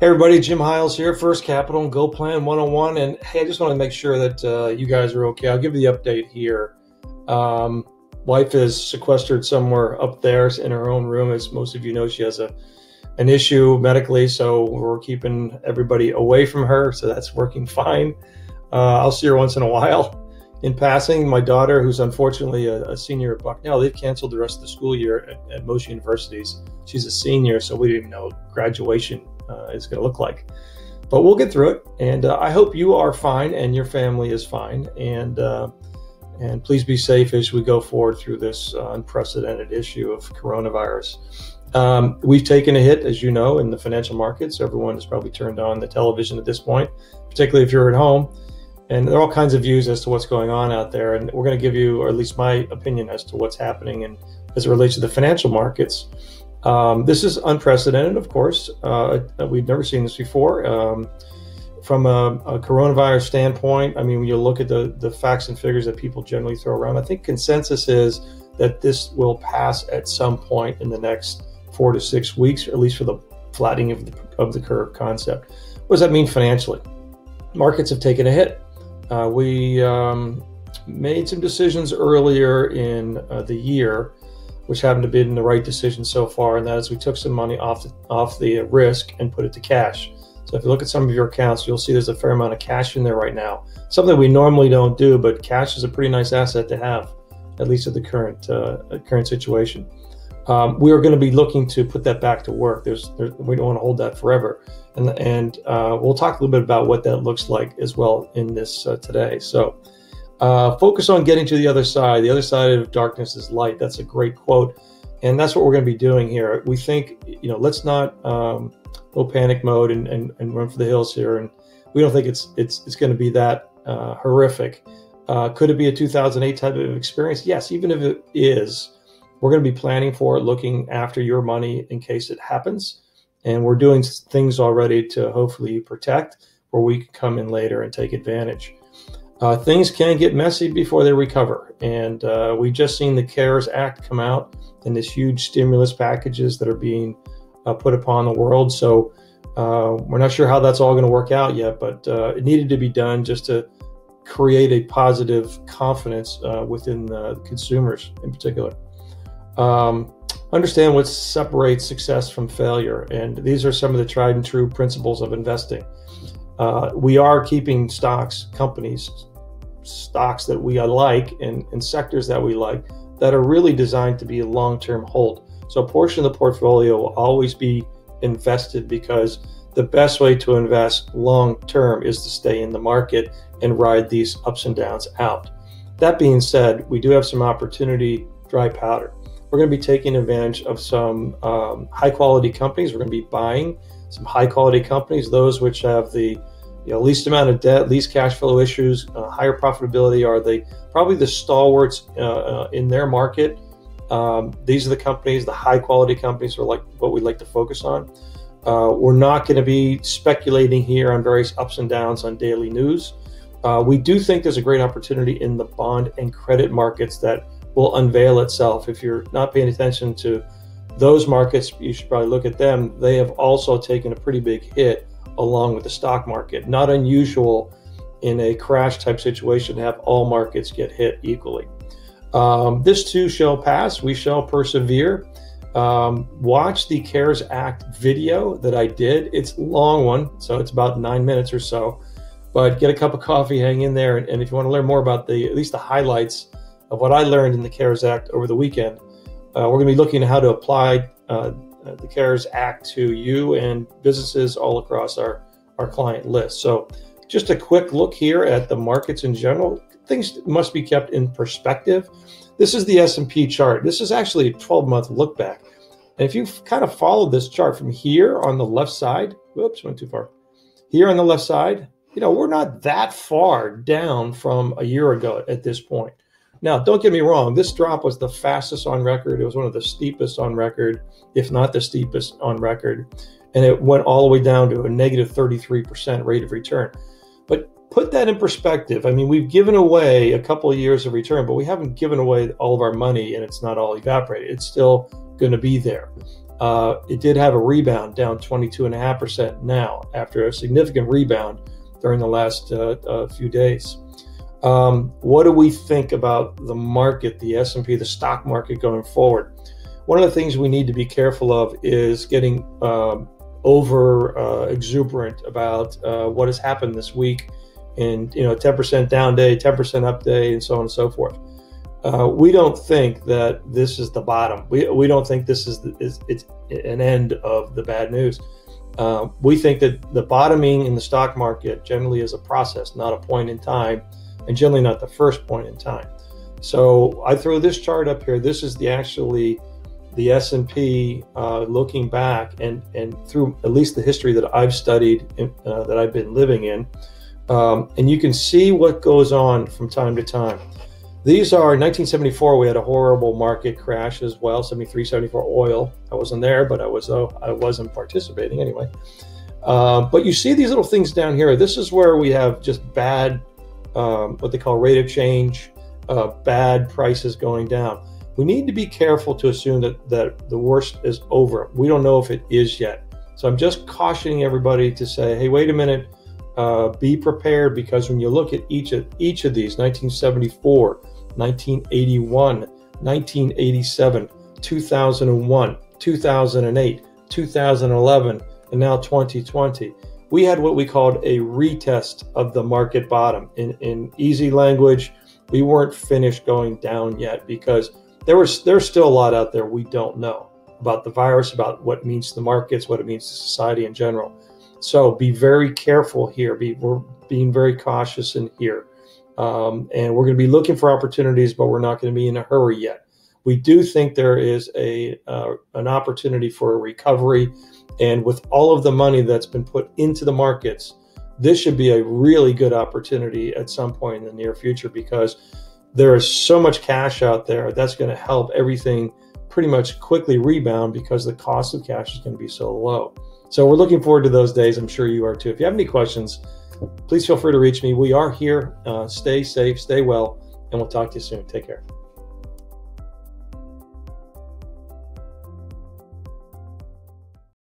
Hey everybody, Jim Hiles here, First Capital and GoPlan 101. And hey, I just want to make sure that uh, you guys are okay. I'll give you the update here. Um, wife is sequestered somewhere up there in her own room. As most of you know, she has a an issue medically, so we're keeping everybody away from her. So that's working fine. Uh, I'll see her once in a while. In passing, my daughter, who's unfortunately a, a senior at Bucknell, they've canceled the rest of the school year at, at most universities. She's a senior, so we didn't even know graduation is going to look like. But we'll get through it, and uh, I hope you are fine and your family is fine, and uh, and please be safe as we go forward through this uh, unprecedented issue of coronavirus. Um, we've taken a hit, as you know, in the financial markets. Everyone has probably turned on the television at this point, particularly if you're at home. And there are all kinds of views as to what's going on out there. And we're going to give you, or at least my opinion, as to what's happening and as it relates to the financial markets. Um, this is unprecedented, of course. Uh, we've never seen this before. Um, from a, a, coronavirus standpoint, I mean, when you look at the, the facts and figures that people generally throw around, I think consensus is that this will pass at some point in the next four to six weeks, at least for the flattening of the, of the curve concept. What does that mean financially? Markets have taken a hit. Uh, we um, made some decisions earlier in uh, the year which happened to be in the right decision so far, and that is we took some money off the, off the risk and put it to cash. So if you look at some of your accounts, you'll see there's a fair amount of cash in there right now. Something we normally don't do, but cash is a pretty nice asset to have, at least at the current uh, current situation. Um, we are going to be looking to put that back to work. There's, there's we don't want to hold that forever, and and uh, we'll talk a little bit about what that looks like as well in this uh, today. So. Uh, focus on getting to the other side. The other side of darkness is light. That's a great quote, and that's what we're going to be doing here. We think, you know, let's not um, go panic mode and, and, and run for the hills here. And we don't think it's it's it's going to be that uh, horrific. Uh, could it be a 2008 type of experience? Yes. Even if it is, we're going to be planning for it, looking after your money in case it happens, and we're doing things already to hopefully protect, where we can come in later and take advantage uh, things can get messy before they recover. And uh, we just seen the CARES Act come out and this huge stimulus packages that are being uh, put upon the world. So uh, we're not sure how that's all going to work out yet, but uh, it needed to be done just to create a positive confidence uh, within the consumers in particular. Um, understand what separates success from failure. And these are some of the tried and true principles of investing. Uh, we are keeping stocks, companies, stocks that we like and, and sectors that we like that are really designed to be a long-term hold. So a portion of the portfolio will always be invested because the best way to invest long term is to stay in the market and ride these ups and downs out. That being said, we do have some opportunity dry powder. We're going to be taking advantage of some um, high quality companies. We're going to be buying some high quality companies, those which have the you know, least amount of debt, least cash flow issues, uh, higher profitability are the probably the stalwarts uh, uh, in their market. Um, these are the companies, the high quality companies, are like what we like to focus on. Uh, we're not going to be speculating here on various ups and downs on daily news. Uh, we do think there's a great opportunity in the bond and credit markets that will unveil itself. If you're not paying attention to those markets, you should probably look at them. They have also taken a pretty big hit along with the stock market. Not unusual in a crash type situation to have all markets get hit equally. Um, this too shall pass. We shall persevere. Um, watch the CARES Act video that I did. It's a long one, so it's about nine minutes or so. But get a cup of coffee, hang in there, and, and if you want to learn more about the at least the highlights of what I learned in the CARES Act over the weekend, uh, we're going to be looking at how to apply uh, uh, the CARES Act to you and businesses all across our, our client list. So, just a quick look here at the markets in general. Things must be kept in perspective. This is the S&P chart. This is actually a 12-month look back. And if you've kind of followed this chart from here on the left side, whoops, went too far. Here on the left side, you know, we're not that far down from a year ago at this point. Now, don't get me wrong, this drop was the fastest on record. It was one of the steepest on record, if not the steepest on record. And it went all the way down to a negative 33% rate of return. But put that in perspective. I mean, we've given away a couple of years of return, but we haven't given away all of our money and it's not all evaporated. It's still going to be there. Uh, it did have a rebound down 22.5% now after a significant rebound during the last uh, uh, few days. Um, what do we think about the market, the S&P, the stock market going forward? One of the things we need to be careful of is getting um, over uh, exuberant about uh, what has happened this week and you know 10% down day 10% up day and so on and so forth. Uh, we don't think that this is the bottom. We, we don't think this is, the, is it's an end of the bad news. Uh, we think that the bottoming in the stock market generally is a process not a point in time and generally not the first point in time. So i throw this chart up here. This is the actually the S&P uh, looking back and and through at least the history that I've studied in, uh, that I've been living in um, and you can see what goes on from time to time. These are 1974 we had a horrible market crash as well 73 74 oil. I wasn't there but I was uh, I wasn't participating anyway. Uh, but you see these little things down here. This is where we have just bad um, what they call rate of change uh, bad prices going down we need to be careful to assume that, that the worst is over. We don't know if it is yet. So I'm just cautioning everybody to say, hey, wait a minute, uh, be prepared because when you look at each of each of these 1974, 1981, 1987, 2001, 2008, 2011, and now 2020, we had what we called a retest of the market bottom. In, in easy language, we weren't finished going down yet because there was there's still a lot out there we don't know about the virus, about what means to the markets, what it means to society in general. So be very careful here. Be we're being very cautious in here, um, and we're going to be looking for opportunities, but we're not going to be in a hurry yet. We do think there is a uh, an opportunity for a recovery, and with all of the money that's been put into the markets, this should be a really good opportunity at some point in the near future because there is so much cash out there that's going to help everything pretty much quickly rebound because the cost of cash is going to be so low. So we're looking forward to those days. I'm sure you are too. If you have any questions, please feel free to reach me. We are here. Uh, stay safe, stay well, and we'll talk to you soon. Take care.